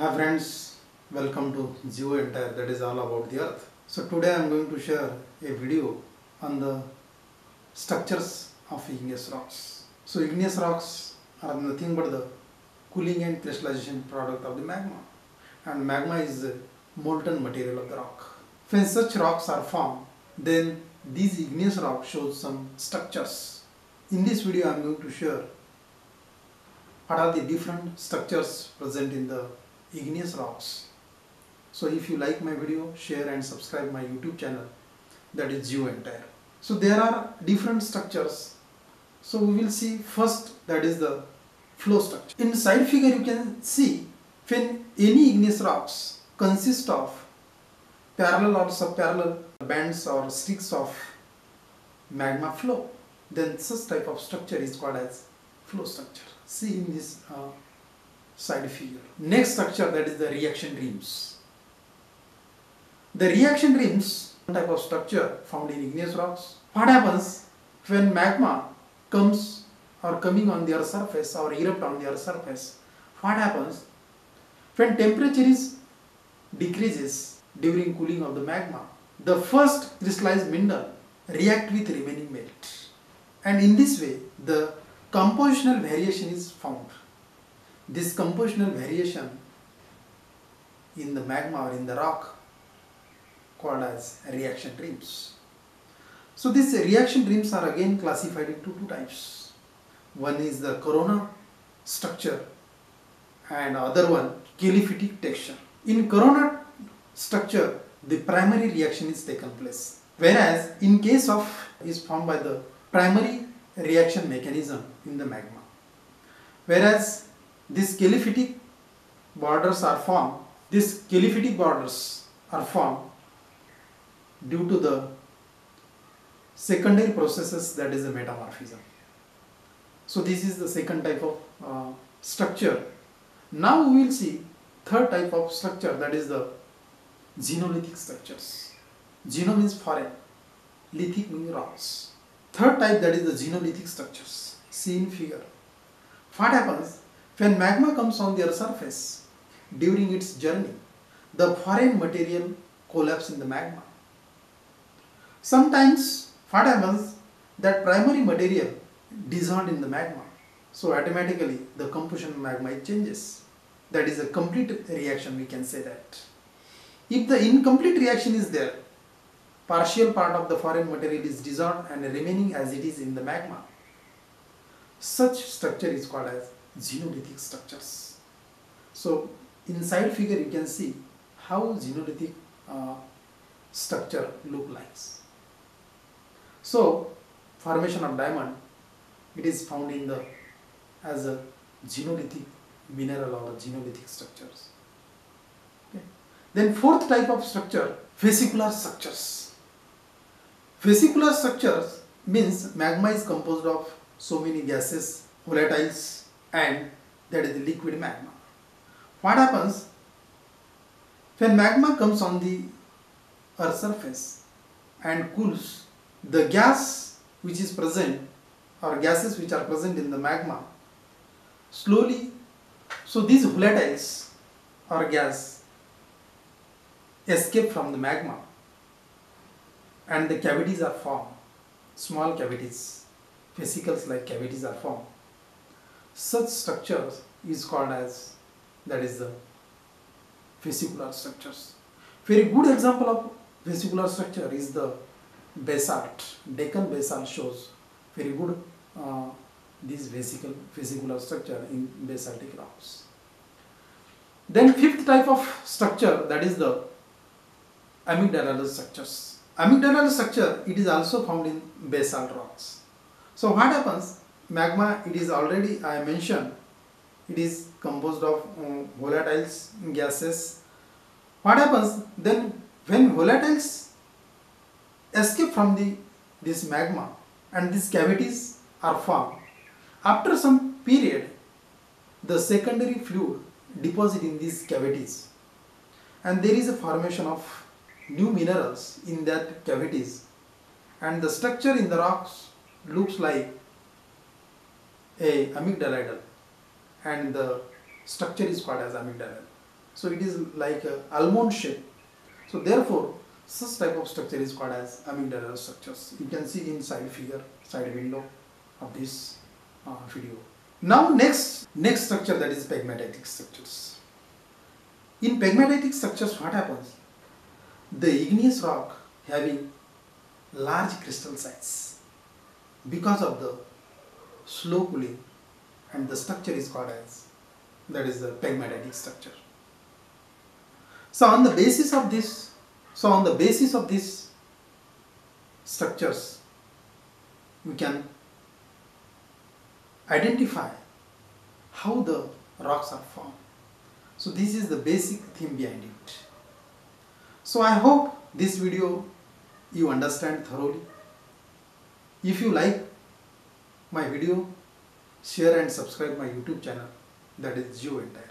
Hi friends, welcome to GeoEntire that is all about the earth. So today I am going to share a video on the structures of igneous rocks. So igneous rocks are nothing but the cooling and crystallization product of the magma and magma is the molten material of the rock. When such rocks are formed then these igneous rocks show some structures. In this video I am going to share what are the different structures present in the igneous rocks. So if you like my video, share and subscribe my YouTube channel that is GeoEntire. So there are different structures. So we will see first that is the flow structure. In side figure you can see when any igneous rocks consist of parallel or subparallel bands or streaks of magma flow then such type of structure is called as flow structure. See in this uh, side figure. Next structure that is the reaction rims. The reaction rims type of structure found in igneous rocks. What happens when magma comes or coming on their surface or erupt on their surface? What happens when temperature is decreases during cooling of the magma? The first crystallized mineral react with remaining melt and in this way the compositional variation is found. This compositional variation in the magma or in the rock called as reaction rims. So these reaction rims are again classified into two types. One is the corona structure and other one kelyphitic texture. In corona structure the primary reaction is taken place whereas in case of is formed by the primary reaction mechanism in the magma. Whereas these kelyphitic borders are formed, these kelyphitic borders are formed due to the secondary processes that is the metamorphism. So this is the second type of uh, structure. Now we will see third type of structure that is the xenolithic structures. Xeno means foreign, lithic means rocks. Third type that is the xenolithic structures. See in figure. What happens when magma comes on their surface during its journey? The foreign material collapse in the magma. Sometimes what happens that primary material dissolved in the magma. So automatically the composition of magma changes. That is a complete reaction we can say that. If the incomplete reaction is there, partial part of the foreign material is dissolved and remaining as it is in the magma. Such structure is called as xenolithic structures. So inside figure you can see how xenolithic uh, structure look like. So formation of diamond it is found in the as a xenolithic mineral or xenolithic structures. Okay. Then fourth type of structure vesicular structures. Vesicular structures means magma is composed of so many gases, volatiles and that is the liquid magma. What happens when magma comes on the earth surface and cools the gas which is present or gases which are present in the magma slowly so these volatiles or gas escape from the magma and the cavities are formed small cavities vesicles like cavities are formed such structures is called as that is the vesicular structures. Very good example of vesicular structure is the basalt. Deccan basalt shows very good uh, this vesicle vesicular structure in basaltic rocks. Then fifth type of structure that is the amygdalal structures. Amygdalal structure it is also found in basalt rocks. So what happens magma it is already i mentioned it is composed of um, volatiles gases. What happens then when volatiles escape from the this magma and these cavities are formed? After some period the secondary fluid deposit in these cavities. And there is a formation of new minerals in that cavities. And the structure in the rocks looks like a amygdaloidal and the structure is called as amygdalal So it is like a almond shape. So therefore, such type of structure is called as amygdala structures. You can see in side figure, side window of this uh, video. Now next, next structure that is pegmatitic structures. In pegmatitic structures what happens? The igneous rock having large crystal size because of the slow cooling and the structure is called as that is the pegmatitic structure. So on the basis of this, so on the basis of these structures, we can identify how the rocks are formed. So this is the basic theme behind it. So I hope this video you understand thoroughly. If you like my video, share and subscribe my YouTube channel that is GeoEntire.